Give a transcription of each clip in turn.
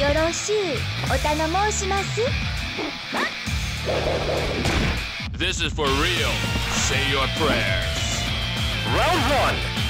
よろしゅうお頼申します This is for real. Say your prayers. Round one.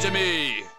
to me.